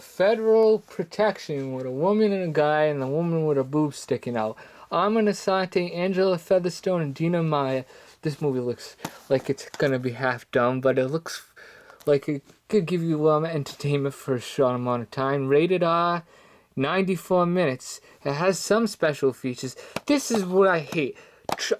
federal protection with a woman and a guy and the woman with her boobs sticking out. Armand Assante, Angela Featherstone, and Dina Meyer. This movie looks like it's gonna be half dumb, but it looks like it could give you um, entertainment for a short amount of time. Rated R, 94 minutes. It has some special features. This is what I hate.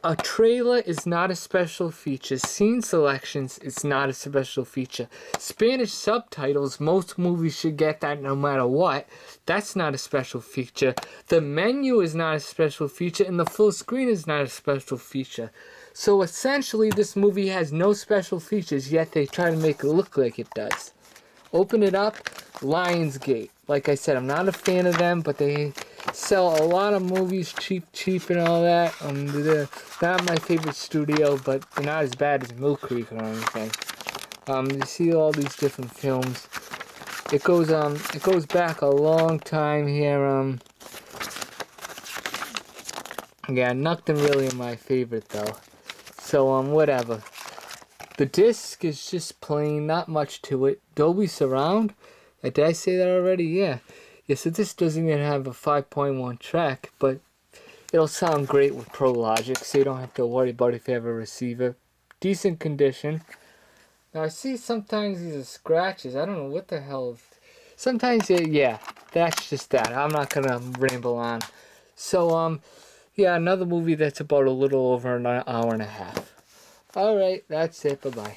A trailer is not a special feature. Scene selections is not a special feature. Spanish subtitles, most movies should get that no matter what. That's not a special feature. The menu is not a special feature, and the full screen is not a special feature. So essentially, this movie has no special features, yet they try to make it look like it does. Open it up, Lionsgate. Like I said, I'm not a fan of them, but they sell a lot of movies cheap, cheap, and all that. Um, they're not my favorite studio, but they're not as bad as Mill Creek or anything. Um, you see all these different films. It goes um, it goes back a long time here. Um, yeah, nothing really my favorite though. So um, whatever. The disc is just plain, not much to it. Dolby Surround. Did I say that already? Yeah. Yeah, so this doesn't even have a 5.1 track, but it'll sound great with Pro Logic, so you don't have to worry about if you have a receiver. Decent condition. Now I see sometimes these are scratches. I don't know what the hell. Sometimes, yeah, yeah, that's just that. I'm not gonna ramble on. So, um, yeah, another movie that's about a little over an hour and a half. Alright, that's it. Bye bye.